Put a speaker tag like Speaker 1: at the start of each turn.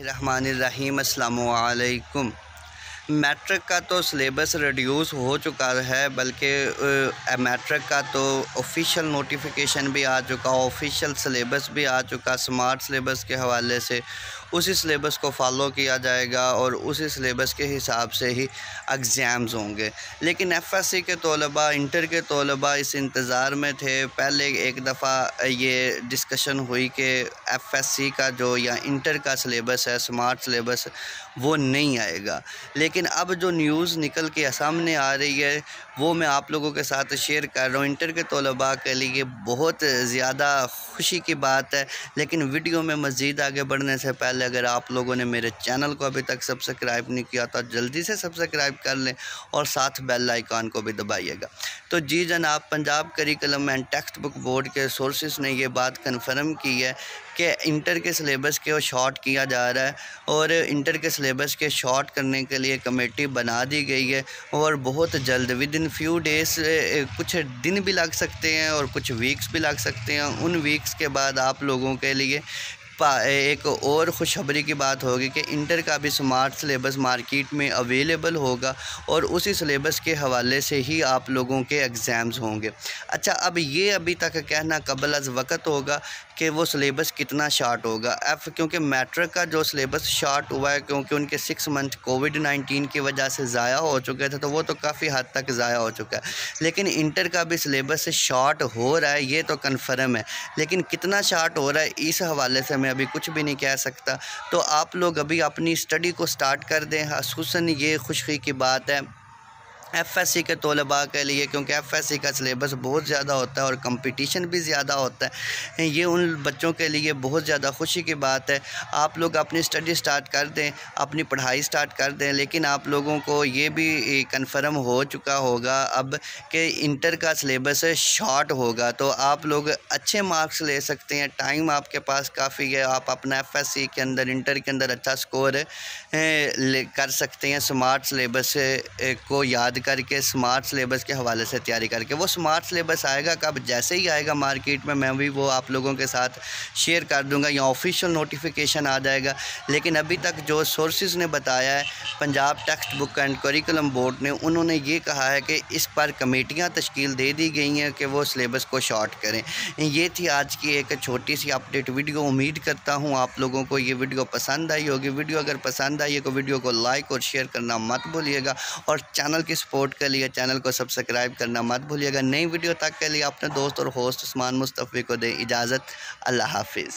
Speaker 1: रहीम matric का तो syllabus reduce हो चुका है, बल्कि मैट्रिक का तो ऑफिशियल नोटिफिकेशन भी आ चुका ऑफिशियल सिलेबस भी आ चुका स्मार्ट सिलेबस के हवाले से। उसी सिलेबस को फॉलो किया जाएगा और उसी सिलेबस के हिसाब से ही एग्ज़ाम्स होंगे। लेकिन एफएससी के तलबा इंटर के तलबा इस इंतज़ार में थे। पहले एक दफ़ा ये डिस्कशन हुई कि एफएससी का जो या इंटर का सिलेबस है स्मार्ट सिलेबस वो नहीं आएगा। लेकिन अब जो न्यूज़ निकल के सामने आ रही है, वो मैं आप लोगों के साथ शेयर कर रहा हूँ। इंटर के तलबा के लिए बहुत ज़्यादा खुशी की बात है, लेकिन वीडियो में मज़ीद आगे बढ़ने से पहले अगर आप लोगों ने मेरे चैनल को अभी तक सब्सक्राइब नहीं किया तो जल्दी से सब्सक्राइब कर लें और साथ बेल आइकॉन को भी दबाइएगा। तो जी जनाब, Punjab curriculum and text book board के सोर्सेज ने ये बात कन्फर्म की है कि इंटर के सिलेबस के शॉर्ट किया जा रहा है और इंटर के सिलेबस के शॉर्ट करने के लिए कमेटी बना दी गई है और बहुत जल्द विद इन फ्यू डेज़ कुछ दिन भी लग सकते हैं और कुछ वीक्स भी लग सकते हैं। उन वीक्स के बाद आप लोगों के लिए एक और खुशखबरी की बात होगी कि इंटर का भी स्मार्ट सलेबस मार्केट में अवेलेबल होगा और उसी सलेबस के हवाले से ही आप लोगों के एग्ज़ाम्स होंगे। अच्छा अब ये अभी तक कहना कबल अज़ वक़्त होगा कि वो सलेबस कितना शार्ट होगा। एफ़, क्योंकि मैट्रिक का जो सलेबस शार्ट हुआ है, क्योंकि उनके सिक्स मंथ कोविड नाइन्टीन की वजह से ज़ाया हो चुके थे तो वो तो काफ़ी हद तक ज़ाया हो चुका है। लेकिन इंटर का भी सलेबस शार्ट हो रहा है, ये तो कन्फर्म है। लेकिन कितना शार्ट हो रहा है, इस हवाले से मैं अभी कुछ भी नहीं कह सकता। तो आप लोग अभी अपनी स्टडी को स्टार्ट कर दें। खूस ये खुशी की बात है। एफ़ एस सी के तलबा के लिए, क्योंकि एफ़ एस सी का सिलेबस बहुत ज़्यादा होता है और कंपटीशन भी ज़्यादा होता है। ये उन बच्चों के लिए बहुत ज़्यादा खुशी की बात है। आप लोग अपनी स्टडी स्टार्ट कर दें, अपनी पढ़ाई स्टार्ट कर दें, लेकिन आप लोगों को ये भी कंफर्म हो चुका होगा अब कि इंटर का सिलेबस शॉर्ट होगा। तो आप लोग अच्छे मार्क्स ले सकते हैं। टाइम आपके पास काफ़ी है। आप अपना एफ़ एस सी के अंदर इंटर के अंदर अच्छा स्कोर कर सकते हैं। स्मार्ट सिलेबस को याद करके स्मार्ट सिलेबस के हवाले से तैयारी करके। वो स्मार्ट सिलेबस आएगा कब? जैसे ही आएगा मार्केट में, मैं भी वो आप लोगों के साथ शेयर कर दूँगा। या ऑफिशियल नोटिफिकेशन आ जाएगा। लेकिन अभी तक जो सोर्सेज ने बताया है, Punjab text book and curriculum board ने, उन्होंने ये कहा है कि इस पर कमेटियाँ तश्कील दे दी गई हैं कि वो सिलेबस को शॉर्ट करें। ये थी आज की एक छोटी सी अपडेट वीडियो उम्मीद करता हूँ आप लोगों को ये वीडियो पसंद आई होगी। वीडियो अगर पसंद आई है तो वीडियो को लाइक और शेयर करना मत भूलिएगा। और चैनल की सपोर्ट के लिए चैनल को सब्सक्राइब करना मत भूलिएगा। नई वीडियो तक के लिए अपने दोस्त और होस्ट उस्मान मुस्तफ़ी को दें इजाज़त। अल्लाह हाफिज़।